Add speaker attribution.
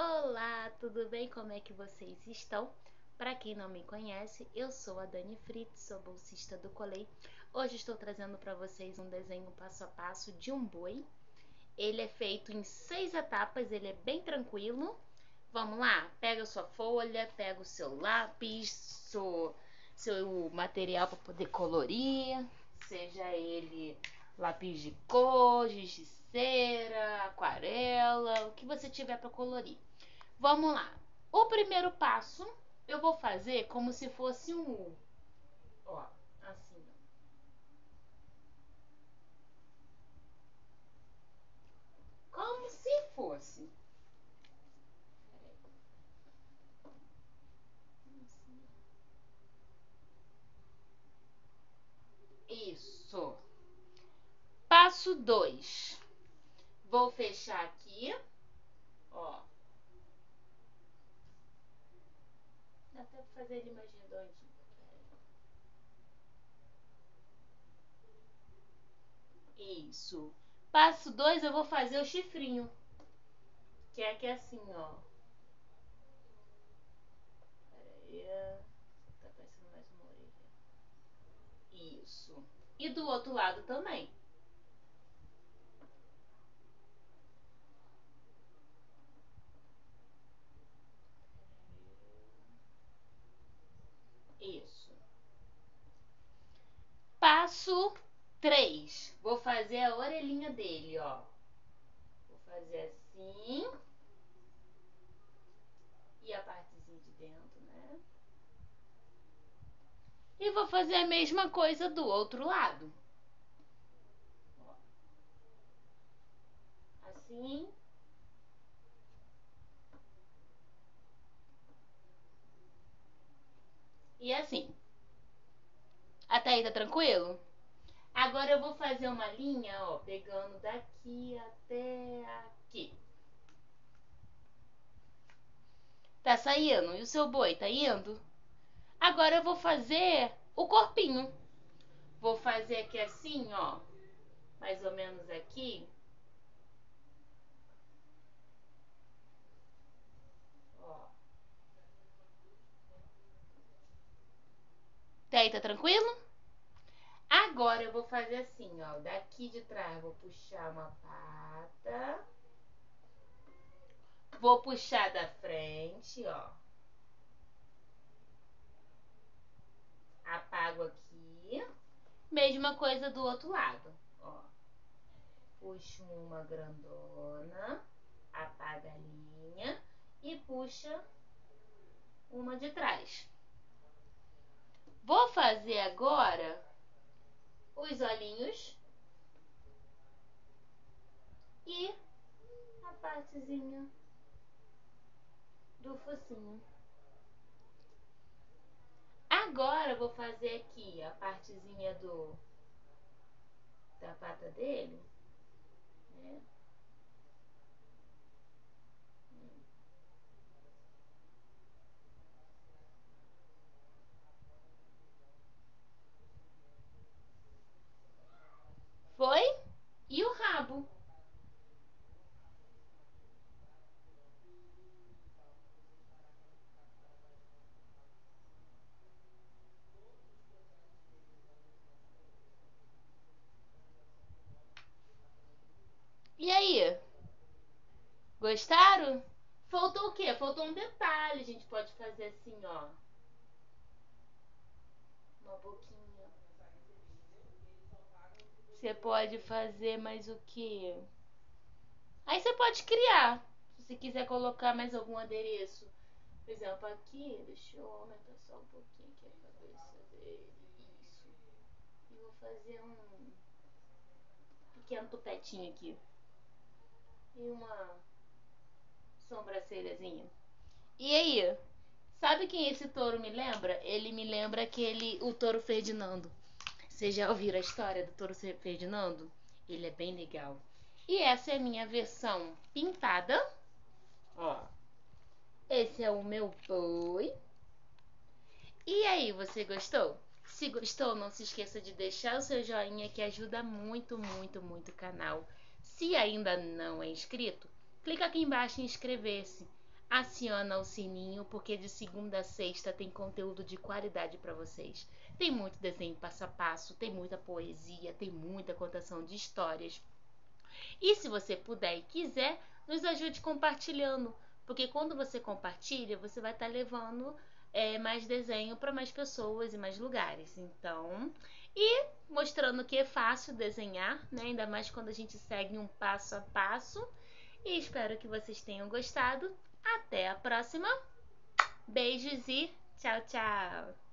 Speaker 1: Olá, tudo bem? Como é que vocês estão? Para quem não me conhece, eu sou a Dani Fritz, sou bolsista do Colei. Hoje estou trazendo para vocês um desenho passo a passo de um boi. Ele é feito em seis etapas, ele é bem tranquilo. Vamos lá? Pega sua folha, pega o seu lápis, seu, seu material para poder colorir, seja ele lápis de cor, giz de cera, aquarela, o que você tiver para colorir. Vamos lá. O primeiro passo eu vou fazer como se fosse um U. Ó, assim. Como se fosse. Isso. Passo 2. Vou fechar aqui, ó. Até pra fazer ele mais redondinho. Isso. Passo 2, eu vou fazer o chifrinho. Que é aqui assim, ó. Pera aí. Tá parecendo mais uma orelha. Isso. E do outro lado também. Passo 3. Vou fazer a orelhinha dele, ó. Vou fazer assim. E a partezinha de dentro, né? E vou fazer a mesma coisa do outro lado. Assim. E assim. Aí tá tranquilo? Agora eu vou fazer uma linha, ó, pegando daqui até aqui. Tá saindo? E o seu boi tá indo? Agora eu vou fazer o corpinho. Vou fazer aqui assim, ó. Mais ou menos aqui. Até aí tá tranquilo? Agora eu vou fazer assim, ó. Daqui de trás vou puxar uma pata. Vou puxar da frente, ó. Apago aqui. Mesma coisa do outro lado, ó. Puxo uma grandona, apaga a linha e puxa uma de trás. Vou fazer agora os olhinhos e a partezinha do focinho. Agora vou fazer aqui a partezinha do da pata dele, né? Foi? E o rabo? E aí? Gostaram? Faltou o quê? Faltou um detalhe. A gente pode fazer assim, ó. Uma boquinha. Você pode fazer mais o que? Aí você pode criar. Se você quiser colocar mais algum adereço. Por exemplo, aqui, deixa eu aumentar só um pouquinho aqui a cabeça dele. Isso. E vou fazer um pequeno tupetinho aqui. E uma sobrancelhazinha. E aí? Sabe quem esse touro me lembra? Ele me lembra aquele, o touro Ferdinando. Vocês já ouviram a história do Touro Ferdinando? Ele é bem legal. E essa é a minha versão pintada. Ó. Esse é o meu boi. E aí, você gostou? Se gostou, não se esqueça de deixar o seu joinha que ajuda muito, muito, muito o canal. Se ainda não é inscrito, clica aqui embaixo em inscrever-se. aciona o sininho, porque de segunda a sexta tem conteúdo de qualidade para vocês. Tem muito desenho passo a passo, tem muita poesia, tem muita contação de histórias. E se você puder e quiser, nos ajude compartilhando, porque quando você compartilha, você vai estar tá levando é, mais desenho para mais pessoas e mais lugares. Então, e mostrando que é fácil desenhar, né? Ainda mais quando a gente segue um passo a passo. E espero que vocês tenham gostado. Até a próxima. Beijos e tchau, tchau.